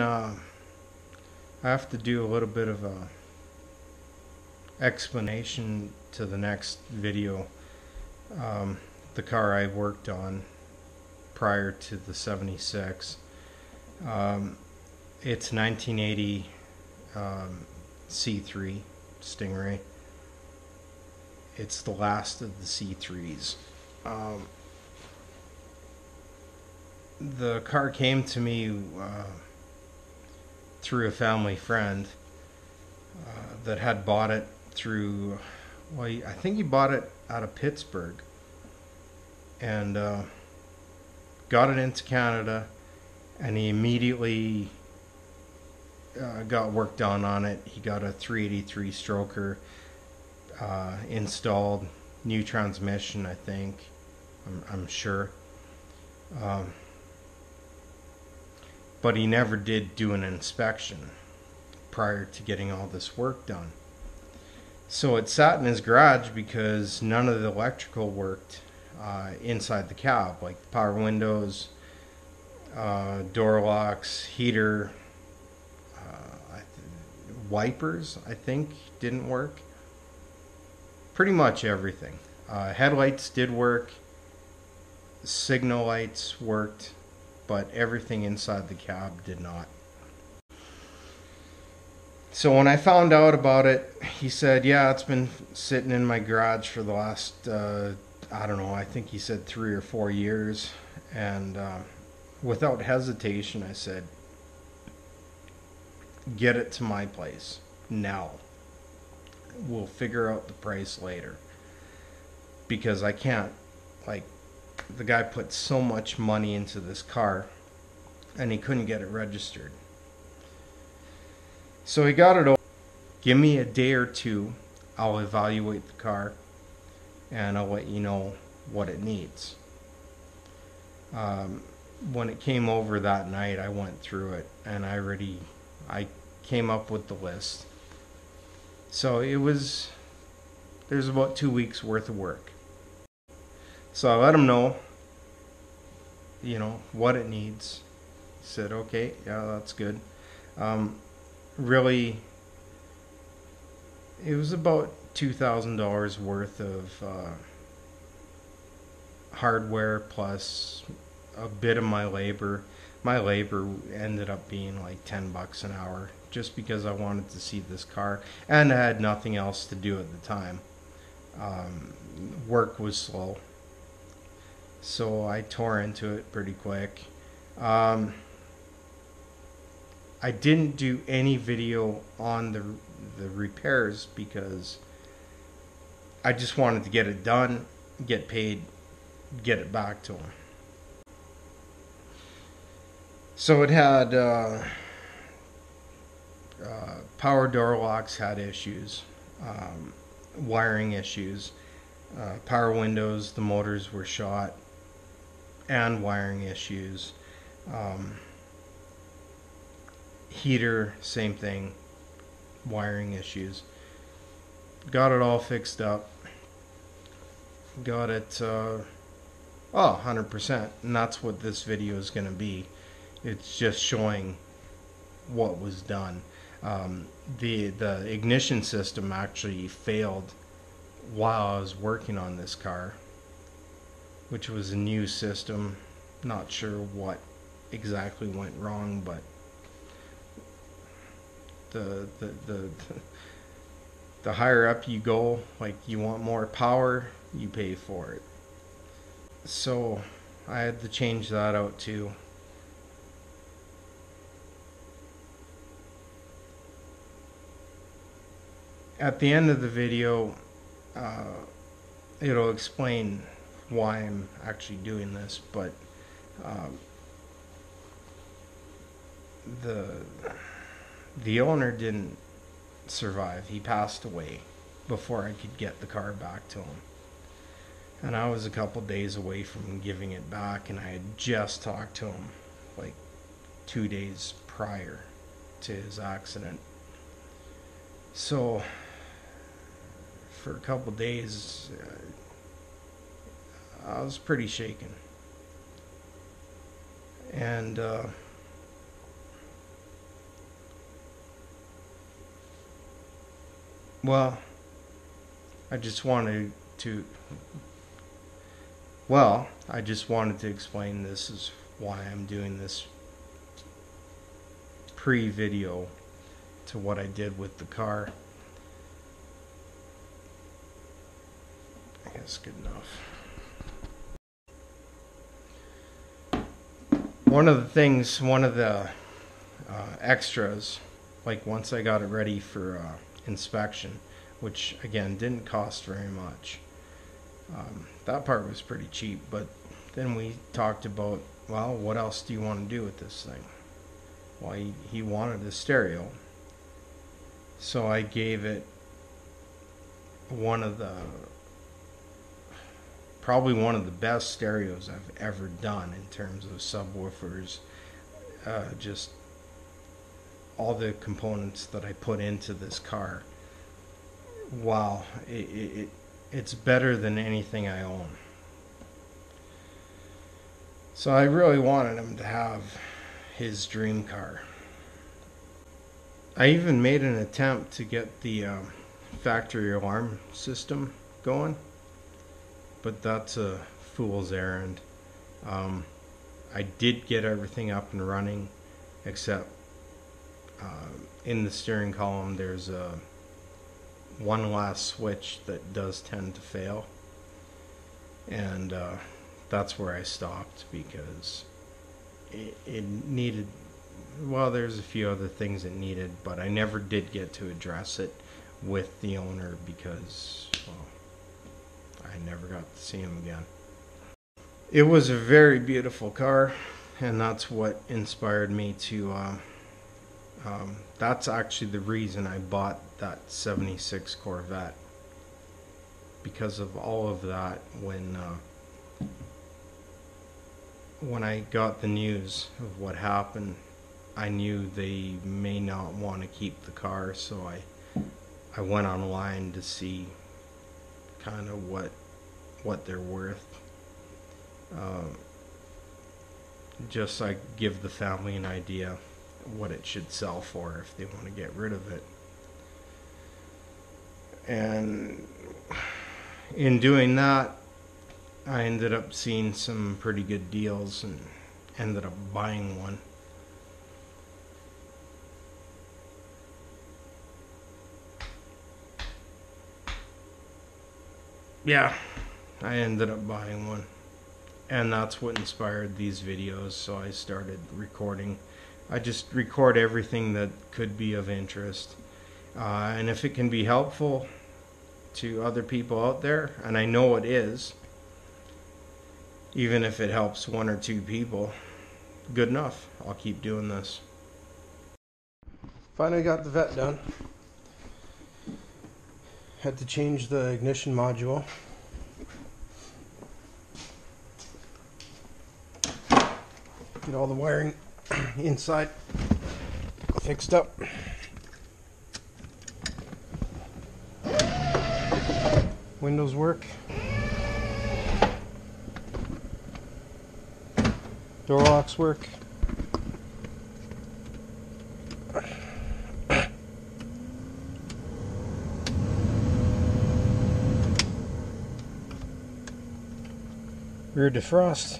uh, I have to do a little bit of a explanation to the next video. Um, the car I worked on prior to the 76. Um, it's 1980 um, C3 Stingray. It's the last of the C3s. Um, the car came to me uh, through a family friend uh, that had bought it through, well, I think he bought it out of Pittsburgh and uh, got it into Canada, and he immediately uh, got work done on it. He got a 383 stroker uh, installed, new transmission, I think. I'm, I'm sure. Um, but he never did do an inspection prior to getting all this work done. So it sat in his garage because none of the electrical worked uh, inside the cab, like the power windows, uh, door locks, heater, uh, wipers, I think, didn't work. Pretty much everything. Uh, headlights did work, signal lights worked, but everything inside the cab did not. So when I found out about it, he said, "Yeah, it's been sitting in my garage for the last uh, I don't know. I think he said three or four years." And uh, without hesitation, I said, "Get it to my place now. We'll figure out the price later." Because I can't, like, the guy put so much money into this car, and he couldn't get it registered. So he got it over. Give me a day or two. I'll evaluate the car and I'll let you know what it needs. Um, when it came over that night, I went through it and I already I came up with the list. So it was there's about two weeks worth of work. So I let him know, you know, what it needs. He said, okay, yeah, that's good. Um, really it was about two thousand dollars worth of uh, hardware plus a bit of my labor. My labor ended up being like ten bucks an hour just because I wanted to see this car and I had nothing else to do at the time. Um, work was slow, so I tore into it pretty quick. Um, I didn't do any video on the the repairs because I just wanted to get it done, get paid, get it back to him. So it had uh, uh, power door locks had issues, um, wiring issues, uh, power windows, the motors were shot, and wiring issues. Um, heater, same thing, wiring issues. Got it all fixed up. Got it, uh, oh, 100%. And that's what this video is going to be. It's just showing what was done. Um, the the ignition system actually failed while I was working on this car, which was a new system. Not sure what exactly went wrong, but the, the the the higher up you go, like you want more power, you pay for it. So I had to change that out too. At the end of the video, uh, it'll explain why I'm actually doing this, but um, the the owner didn't survive. He passed away before I could get the car back to him. And I was a couple days away from giving it back, and I had just talked to him like two days prior to his accident. So, for a couple days, uh, I was pretty shaken. And uh, well, I just wanted to. Well, I just wanted to explain this is why I'm doing this pre video to what I did with the car. I guess good enough. One of the things, one of the uh, extras, like once I got it ready for uh, inspection, which again didn't cost very much. Um, that part was pretty cheap, but then we talked about, well, what else do you want to do with this thing? Well, he, he wanted a stereo, so I gave it one of the probably one of the best stereos I've ever done in terms of subwoofers. Uh, just all the components that I put into this car. Wow, it, it, it's better than anything I own. So I really wanted him to have his dream car. I even made an attempt to get the uh, factory alarm system going, but that's a fool's errand. Um, I did get everything up and running, except uh, in the steering column there's a one last switch that does tend to fail, and uh, that's where I stopped because it, it needed. Well, there's a few other things it needed, but I never did get to address it with the owner because well, I never got to see him again. It was a very beautiful car, and that's what inspired me to. Uh, um, that's actually the reason I bought that 76 Corvette because of all of that when uh, when I got the news of what happened I knew they may not want to keep the car so I I went online to see kind of what what they're worth uh, just like give the family an idea what it should sell for if they want to get rid of it and in doing that, I ended up seeing some pretty good deals and ended up buying one. Yeah, I ended up buying one. And that's what inspired these videos, so I started recording. I just record everything that could be of interest. Uh, and if it can be helpful, to other people out there, and I know it is, even if it helps one or two people, good enough. I'll keep doing this. Finally got the vette done. Had to change the ignition module. Get all the wiring inside fixed up. Windows work. Door locks work. Rear defrost.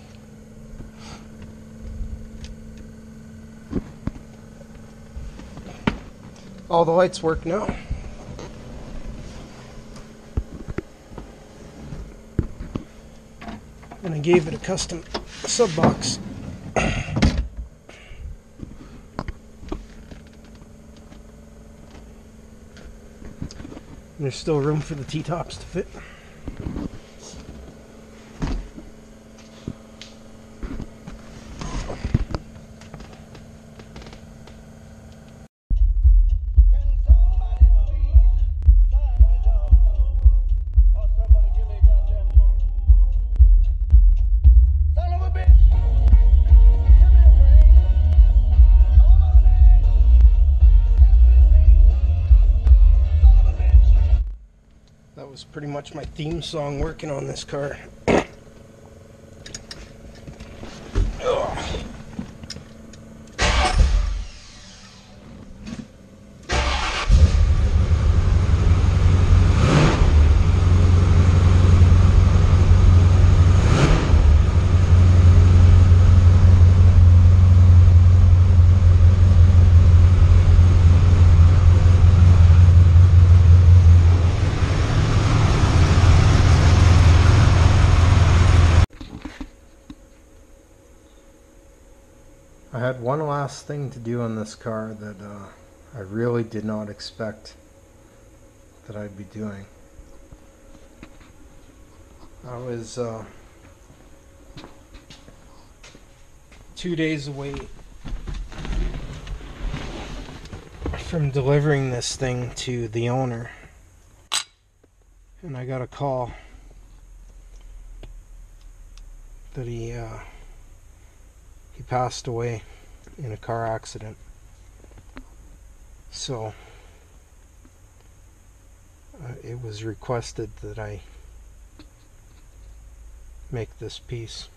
All the lights work now. and I gave it a custom sub box. There's still room for the T-tops to fit. Was pretty much my theme song working on this car. one last thing to do on this car that uh, I really did not expect that I'd be doing. I was uh, two days away from delivering this thing to the owner, and I got a call that he uh, he passed away in a car accident. So uh, it was requested that I make this piece.